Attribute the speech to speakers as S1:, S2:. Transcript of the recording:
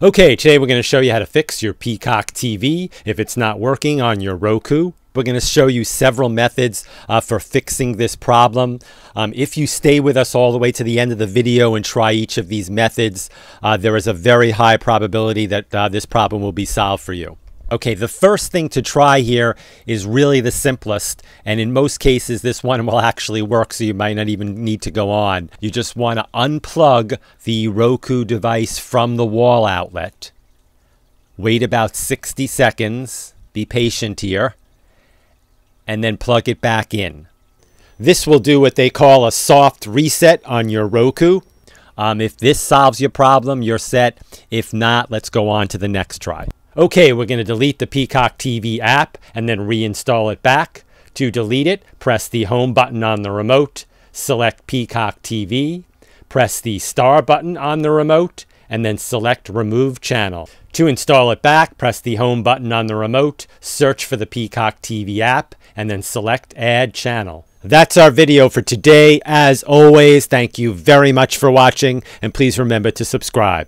S1: Okay, today we're going to show you how to fix your Peacock TV if it's not working on your Roku. We're going to show you several methods uh, for fixing this problem. Um, if you stay with us all the way to the end of the video and try each of these methods, uh, there is a very high probability that uh, this problem will be solved for you. Okay, the first thing to try here is really the simplest, and in most cases this one will actually work so you might not even need to go on. You just want to unplug the Roku device from the wall outlet. Wait about 60 seconds, be patient here, and then plug it back in. This will do what they call a soft reset on your Roku. Um, if this solves your problem, you're set. If not, let's go on to the next try. Okay, we're going to delete the Peacock TV app and then reinstall it back. To delete it, press the home button on the remote, select Peacock TV, press the star button on the remote, and then select remove channel. To install it back, press the home button on the remote, search for the Peacock TV app, and then select add channel. That's our video for today. As always, thank you very much for watching, and please remember to subscribe.